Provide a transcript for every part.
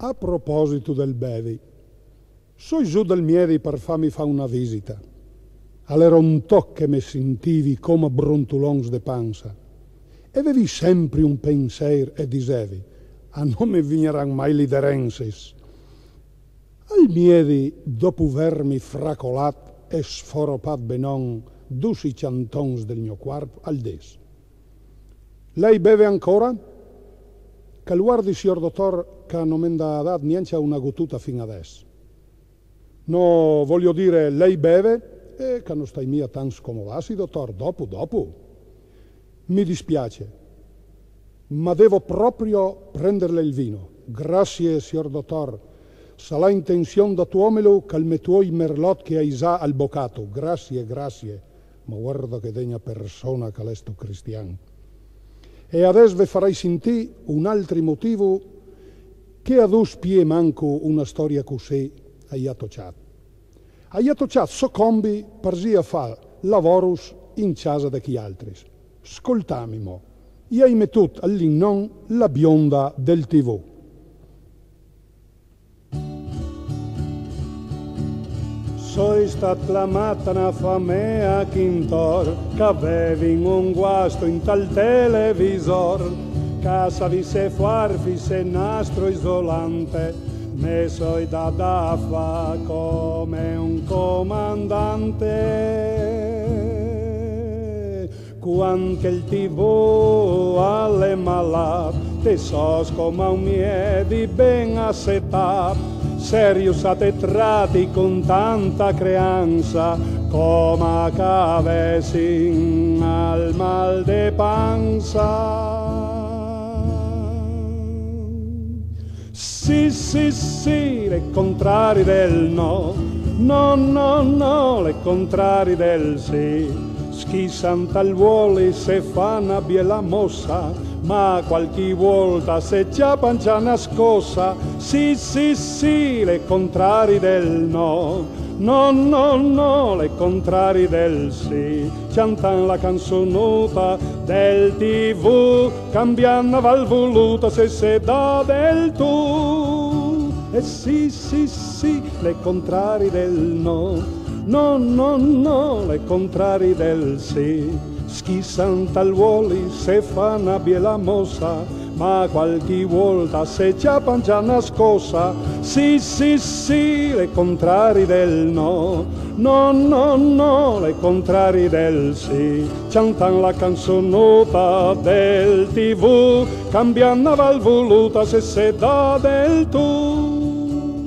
A proposito del bevi, so giù del mieri per farmi fa una visita. All'era un tocco che mi sentivi come brontulons de panza. E avevi sempre un pensiero e dicevi, a non mi vigneranno mai liderenses. Al miedi, dopo avermi fracolat e sforopat benon dusi ciantons del mio quarto, al des. Lei beve ancora? Che guardi, signor dottor, che non mi ha dato neanche una gottuta fino adesso. No, voglio dire, lei beve? E che non stai mia tan scomodassi, dottor, dopo, dopo. Mi dispiace, ma devo proprio prenderle il vino. Grazie, signor dottor. Sarà intenzione da tuomelo che il tuoi merlot che hai già al bocato. Grazie, grazie. Ma guarda che degna persona che l'è cristiano. E adesso vi farai sentire un altro motivo che ad pie manco una storia così hai attocciato. Hai attocciato soccombi per sia fa lavorus in casa di chi altri. Ascoltami mo. Io hai mettuto all'innon la bionda del TV. Stata chiamata una famea chintor che avevi un guasto in tal televisor. Casa vi se farfi se nastro isolante me soi da dafa come un comandante. Quando il tv alle te sos come un miedi ben assettato serius atetrati con tanta creanza, come cavesin al mal de panza. Sì, sì, sì, le contrari del no, no, no, no, le contrari del sì. Schissan tal vuole se fanno abbia la mossa, ma qualche volta se c'è pancia nascosta, sì, sì, sì, le contrari del no, no, no, no, le contrari del sì, cantan la canzonota del tv, cambiando val voluta se se dà del tu, e sì, sì, sì, le contrari del no, no, no, no, le contrari del sì. Schissan talvuoli se fanno abbia la mossa, ma qualche volta se c'è pancia nascosta, sì, sì, sì, le contrari del no, no, no, no, le contrari del sì, cantan la canzonota del tv, cambiando val voluta se se dà del tu.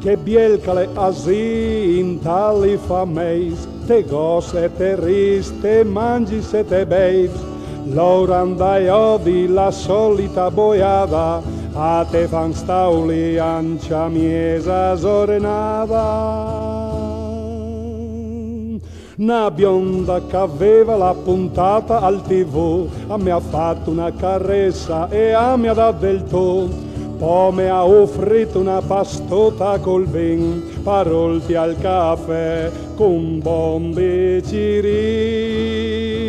Che bielcale asì in tali fameis te gose, te ris, te mangi se te beis. L'ora andai odi la solita boiada, a te fan stauli ancia miesa zorenada. Una bionda che aveva la puntata al tv, a me ha fatto una carezza e a me ha dato del tu poi mi ha offrito una pastota col vin, parolti al caffè con bombe cirin.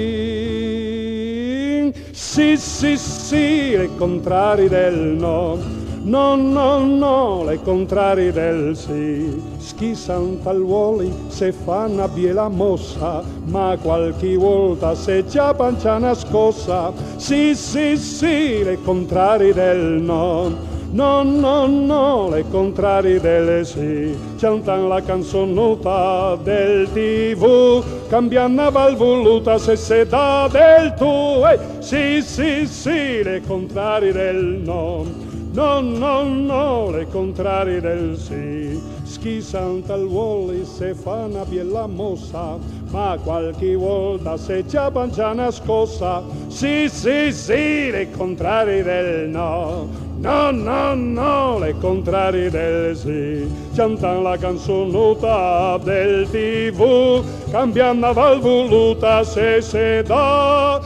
Sì, sì, sì, le contrari del no, no, no, no, le contrari del sì. Schissan talvuoli se fanno abbia la mossa, ma qualche volta se c'è pancia nascosta. Sì, sì, sì, le contrari del no No, no, no, le contrari delle sì, cantan la canzonota del tv, cambiando val voluta se se dà del tu, eh, sì, sì, sì, le contrari del no, no, no, no, le contrari del sì, schissan tal vuole se fa una bella mossa, ma qualche volta se c'è pancia nascosta, sì, sì, sì, le contrari del no, No, no, no, le contrarie del sì, cantan la canzonota del tv, cambiando val voluta se se to.